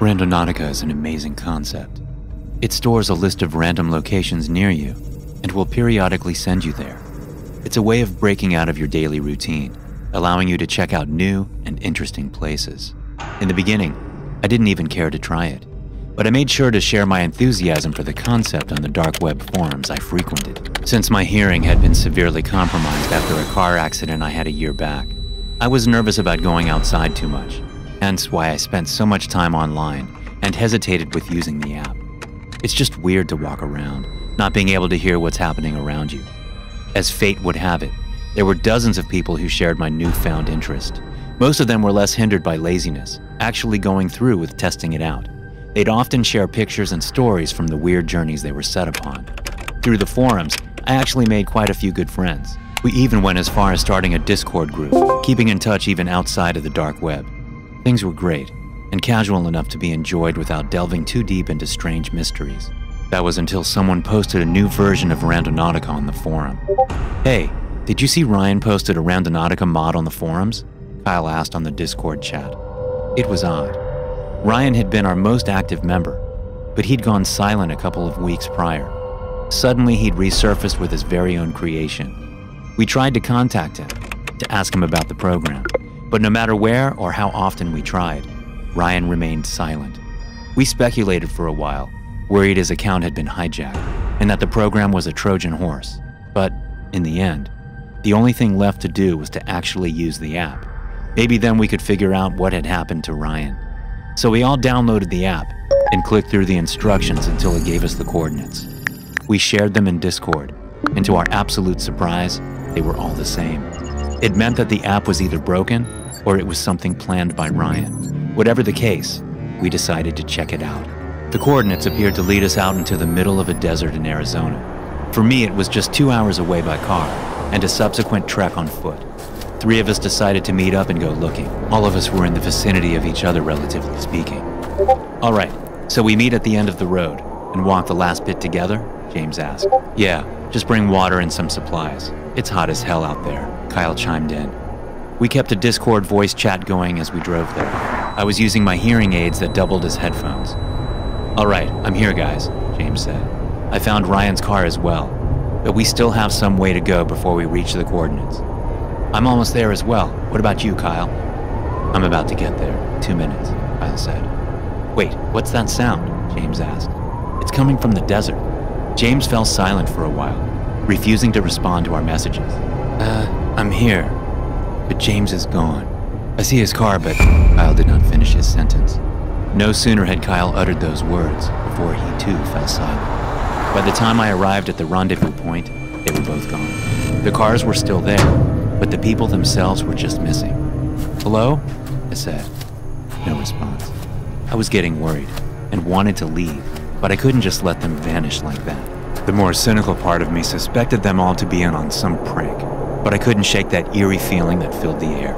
Randonautica is an amazing concept. It stores a list of random locations near you and will periodically send you there. It's a way of breaking out of your daily routine, allowing you to check out new and interesting places. In the beginning, I didn't even care to try it, but I made sure to share my enthusiasm for the concept on the dark web forums I frequented. Since my hearing had been severely compromised after a car accident I had a year back, I was nervous about going outside too much hence why I spent so much time online and hesitated with using the app. It's just weird to walk around, not being able to hear what's happening around you. As fate would have it, there were dozens of people who shared my newfound interest. Most of them were less hindered by laziness, actually going through with testing it out. They'd often share pictures and stories from the weird journeys they were set upon. Through the forums, I actually made quite a few good friends. We even went as far as starting a Discord group, keeping in touch even outside of the dark web. Things were great, and casual enough to be enjoyed without delving too deep into strange mysteries. That was until someone posted a new version of Randonautica on the forum. Hey, did you see Ryan posted a Randonautica mod on the forums? Kyle asked on the Discord chat. It was odd. Ryan had been our most active member, but he'd gone silent a couple of weeks prior. Suddenly, he'd resurfaced with his very own creation. We tried to contact him to ask him about the program, but no matter where or how often we tried, Ryan remained silent. We speculated for a while, worried his account had been hijacked and that the program was a Trojan horse. But in the end, the only thing left to do was to actually use the app. Maybe then we could figure out what had happened to Ryan. So we all downloaded the app and clicked through the instructions until it gave us the coordinates. We shared them in Discord, and to our absolute surprise, they were all the same. It meant that the app was either broken or it was something planned by Ryan. Whatever the case, we decided to check it out. The coordinates appeared to lead us out into the middle of a desert in Arizona. For me, it was just two hours away by car, and a subsequent trek on foot. Three of us decided to meet up and go looking. All of us were in the vicinity of each other, relatively speaking. All right, so we meet at the end of the road and walk the last bit together? James asked. Yeah, just bring water and some supplies. It's hot as hell out there, Kyle chimed in. We kept a Discord voice chat going as we drove there. I was using my hearing aids that doubled as headphones. All right, I'm here, guys, James said. I found Ryan's car as well, but we still have some way to go before we reach the coordinates. I'm almost there as well. What about you, Kyle? I'm about to get there. Two minutes, Kyle said. Wait, what's that sound? James asked. It's coming from the desert. James fell silent for a while, refusing to respond to our messages. Uh, I'm here, but James is gone. I see his car, but Kyle did not finish his sentence. No sooner had Kyle uttered those words before he too fell silent. By the time I arrived at the rendezvous point, they were both gone. The cars were still there, but the people themselves were just missing. Hello? I said. No response. I was getting worried and wanted to leave, but I couldn't just let them vanish like that. The more cynical part of me suspected them all to be in on some prank but I couldn't shake that eerie feeling that filled the air.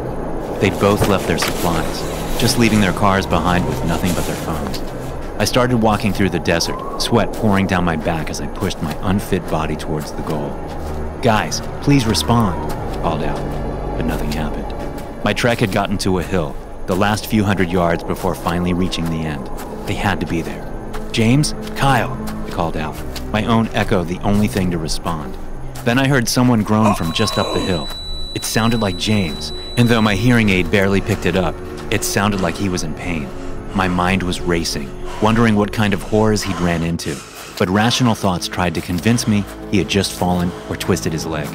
They'd both left their supplies, just leaving their cars behind with nothing but their phones. I started walking through the desert, sweat pouring down my back as I pushed my unfit body towards the goal. Guys, please respond, called out, but nothing happened. My trek had gotten to a hill, the last few hundred yards before finally reaching the end. They had to be there. James? Kyle, I called out, my own echo the only thing to respond. Then I heard someone groan from just up the hill. It sounded like James, and though my hearing aid barely picked it up, it sounded like he was in pain. My mind was racing, wondering what kind of horrors he'd ran into, but rational thoughts tried to convince me he had just fallen or twisted his leg.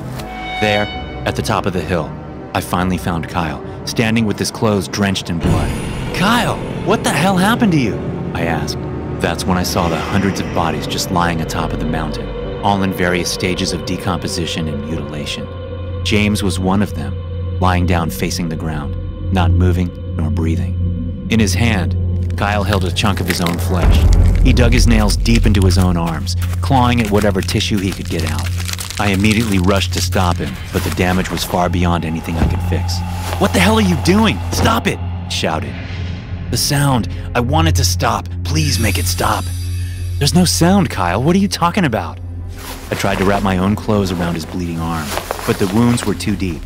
There, at the top of the hill, I finally found Kyle, standing with his clothes drenched in blood. Kyle, what the hell happened to you? I asked. That's when I saw the hundreds of bodies just lying atop of the mountain all in various stages of decomposition and mutilation. James was one of them, lying down facing the ground, not moving nor breathing. In his hand, Kyle held a chunk of his own flesh. He dug his nails deep into his own arms, clawing at whatever tissue he could get out. I immediately rushed to stop him, but the damage was far beyond anything I could fix. What the hell are you doing? Stop it! Shouted. The sound. I want it to stop. Please make it stop. There's no sound, Kyle. What are you talking about? I tried to wrap my own clothes around his bleeding arm, but the wounds were too deep.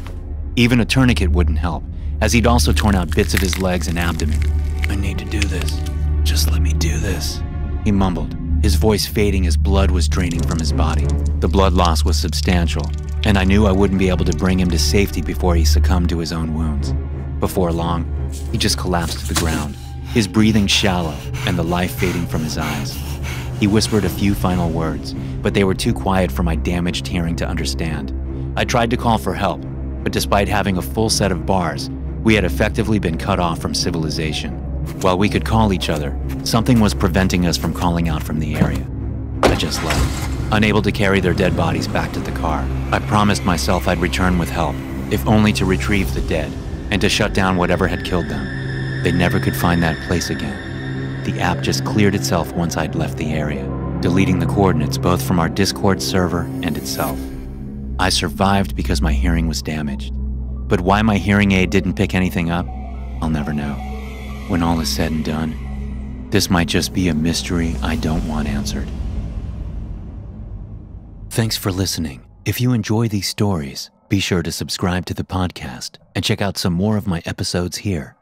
Even a tourniquet wouldn't help, as he'd also torn out bits of his legs and abdomen. I need to do this. just let me do this, he mumbled, his voice fading as blood was draining from his body. The blood loss was substantial, and I knew I wouldn't be able to bring him to safety before he succumbed to his own wounds. Before long, he just collapsed to the ground, his breathing shallow and the life fading from his eyes. He whispered a few final words, but they were too quiet for my damaged hearing to understand. I tried to call for help, but despite having a full set of bars, we had effectively been cut off from civilization. While we could call each other, something was preventing us from calling out from the area. I just left, unable to carry their dead bodies back to the car. I promised myself I'd return with help, if only to retrieve the dead and to shut down whatever had killed them. They never could find that place again. The app just cleared itself once I'd left the area, deleting the coordinates both from our Discord server and itself. I survived because my hearing was damaged. But why my hearing aid didn't pick anything up, I'll never know. When all is said and done, this might just be a mystery I don't want answered. Thanks for listening. If you enjoy these stories, be sure to subscribe to the podcast and check out some more of my episodes here.